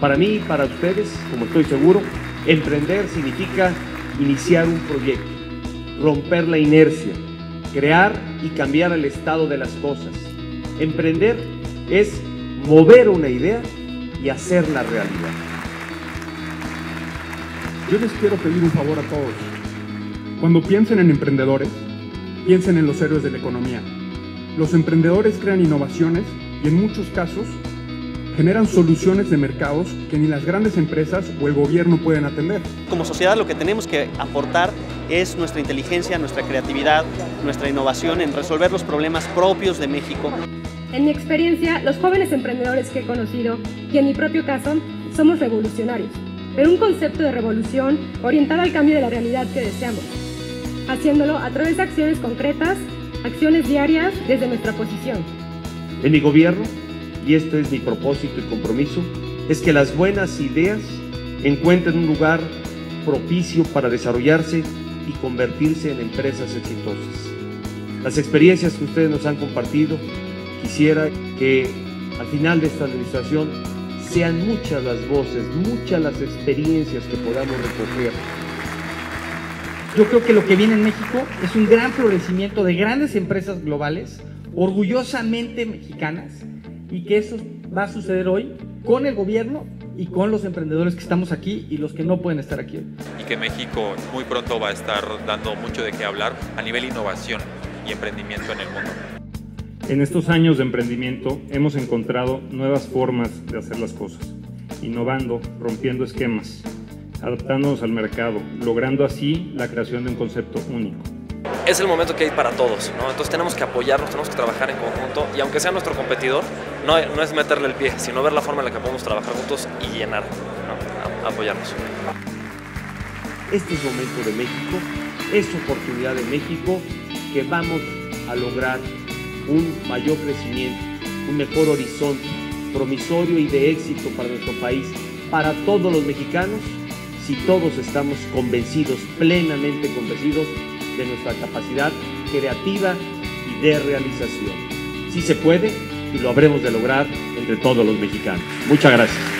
Para mí para ustedes, como estoy seguro, emprender significa iniciar un proyecto, romper la inercia, crear y cambiar el estado de las cosas. Emprender es mover una idea y hacerla realidad. Yo les quiero pedir un favor a todos. Cuando piensen en emprendedores, piensen en los héroes de la economía. Los emprendedores crean innovaciones y en muchos casos generan soluciones de mercados que ni las grandes empresas o el gobierno pueden atender. Como sociedad lo que tenemos que aportar es nuestra inteligencia, nuestra creatividad, nuestra innovación en resolver los problemas propios de México. En mi experiencia, los jóvenes emprendedores que he conocido, y en mi propio caso, somos revolucionarios, pero un concepto de revolución orientado al cambio de la realidad que deseamos, haciéndolo a través de acciones concretas, acciones diarias desde nuestra posición. En mi gobierno, y esto es mi propósito y compromiso, es que las buenas ideas encuentren un lugar propicio para desarrollarse y convertirse en empresas exitosas. Las experiencias que ustedes nos han compartido, quisiera que al final de esta administración sean muchas las voces, muchas las experiencias que podamos recoger. Yo creo que lo que viene en México es un gran florecimiento de grandes empresas globales, orgullosamente mexicanas, y que eso va a suceder hoy con el gobierno y con los emprendedores que estamos aquí y los que no pueden estar aquí. Y que México muy pronto va a estar dando mucho de qué hablar a nivel innovación y emprendimiento en el mundo. En estos años de emprendimiento hemos encontrado nuevas formas de hacer las cosas, innovando, rompiendo esquemas, adaptándonos al mercado, logrando así la creación de un concepto único. Es el momento que hay para todos, ¿no? entonces tenemos que apoyarnos, tenemos que trabajar en conjunto y aunque sea nuestro competidor, no, no es meterle el pie, sino ver la forma en la que podemos trabajar juntos y llenar, ¿no? apoyarnos. Este es momento de México, es oportunidad de México que vamos a lograr un mayor crecimiento, un mejor horizonte promisorio y de éxito para nuestro país, para todos los mexicanos, si todos estamos convencidos, plenamente convencidos de nuestra capacidad creativa y de realización. Si se puede y lo habremos de lograr entre todos los mexicanos. Muchas gracias.